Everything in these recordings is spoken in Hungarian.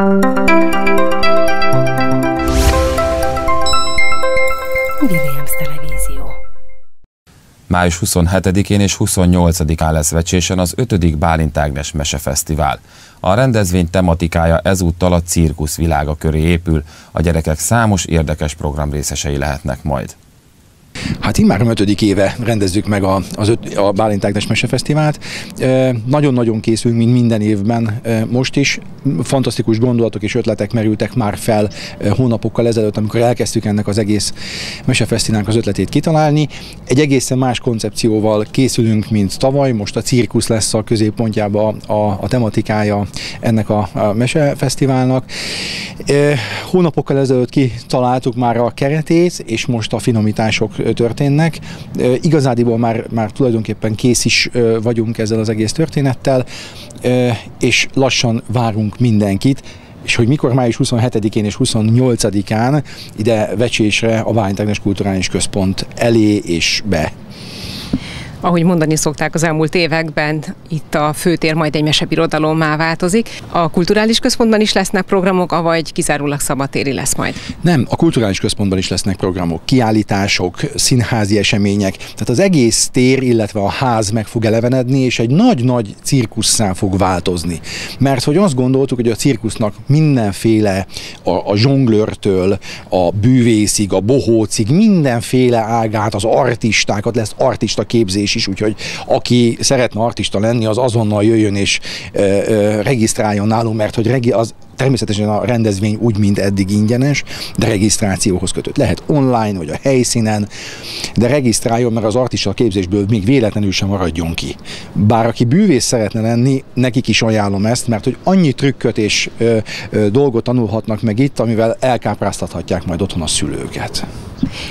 Williams Televízió Május 27-én és 28-án lesz vecsésen az 5. Bálint Ágnes Mesefesztivál. A rendezvény tematikája ezúttal a cirkusz világa köré épül, a gyerekek számos érdekes program részesei lehetnek majd. Hát már ötödik éve rendezzük meg a, az öt, a Bálint Ágnes Mesefesztivált. Nagyon-nagyon készülünk, mint minden évben most is. Fantasztikus gondolatok és ötletek merültek már fel hónapokkal ezelőtt, amikor elkezdtük ennek az egész Mesefesztiválnak az ötletét kitalálni. Egy egészen más koncepcióval készülünk, mint tavaly. Most a cirkusz lesz a középpontjába a, a tematikája ennek a, a Mesefesztiválnak. Hónapokkal ezelőtt kitaláltuk már a keretét, és most a finomítások történnek. Igazádiból már, már tulajdonképpen kész is vagyunk ezzel az egész történettel, és lassan várunk mindenkit, és hogy mikor május 27-én és 28-án ide vecsésre a Válintágnes Kulturális Központ elé és be ahogy mondani szokták az elmúlt években, itt a főtér majd egy mesebirodalommá változik. A kulturális központban is lesznek programok, avagy kizárólag szabatéri lesz majd? Nem, a kulturális központban is lesznek programok, kiállítások, színházi események. Tehát az egész tér, illetve a ház meg fog elevenedni, és egy nagy-nagy cirkusszá fog változni. Mert hogy azt gondoltuk, hogy a cirkusznak mindenféle, a, a zsonglőrtől, a bűvészig, a bohócig, mindenféle ágát, az artistákat, lesz artista képzés is, úgyhogy aki szeretne artista lenni, az azonnal jöjjön és ö, ö, regisztráljon nálunk, mert hogy regi- az Természetesen a rendezvény úgy, mint eddig ingyenes, de regisztrációhoz kötött. Lehet online, vagy a helyszínen, de regisztráljon, mert az artista képzésből még véletlenül sem maradjon ki. Bár aki bűvész szeretne lenni, nekik is ajánlom ezt, mert hogy annyi trükköt és ö, ö, dolgot tanulhatnak meg itt, amivel elkápráztathatják majd otthon a szülőket.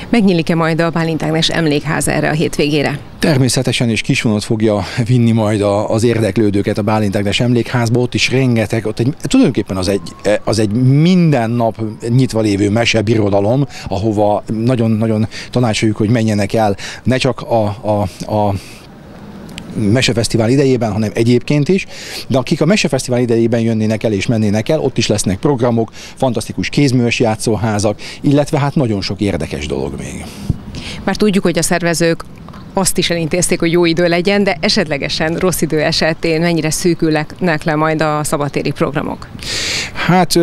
Megnyílik-e majd a Bálint Ágnes emlékház erre a hétvégére? Természetesen és kisvonat fogja vinni majd a, az érdeklődőket a Bálint Ágnes emlékházba, ott is rengeteg, ott egy, tulajdonképpen az egy, az egy minden nap nyitva lévő mesebirodalom, ahova nagyon-nagyon tanácsoljuk, hogy menjenek el, ne csak a, a, a Mesefesztivál idejében, hanem egyébként is, de akik a Mesefesztivál idejében jönnének el és mennének el, ott is lesznek programok, fantasztikus kézműves játszóházak, illetve hát nagyon sok érdekes dolog még. Már tudjuk, hogy a szervezők azt is elintézték, hogy jó idő legyen, de esetlegesen rossz idő esetén mennyire szűkülnek le majd a szabatéri programok? Hát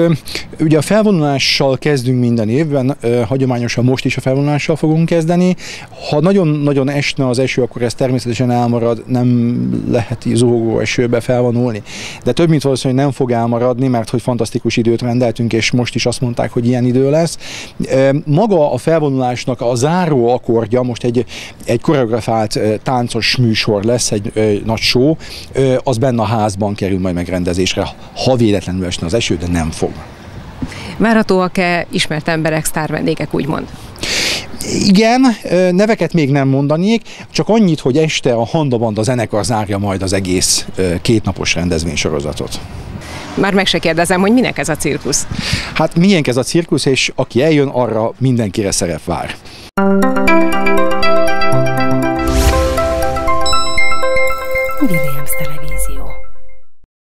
ugye a felvonulással kezdünk minden évben, hagyományosan most is a felvonulással fogunk kezdeni. Ha nagyon-nagyon esne az eső, akkor ez természetesen elmarad, nem lehet zuhogó esőbe felvonulni. De több mint valószínű, nem fog elmaradni, mert hogy fantasztikus időt rendeltünk, és most is azt mondták, hogy ilyen idő lesz. Maga a felvonulásnak a záró akkordja, most egy, egy koreografált táncos műsor lesz, egy nagy show, az benne a házban kerül majd megrendezésre, ha véletlenül esne az eső, de nem fog. Várhatóak-e ismert emberek, sztár vendégek, úgymond? Igen, neveket még nem mondanék, csak annyit, hogy este a Handabanda zenekar zárja majd az egész kétnapos rendezvénysorozatot. Már meg se kérdezem, hogy minek ez a cirkusz? Hát milyen ez a cirkusz, és aki eljön, arra mindenkire szerep vár. William.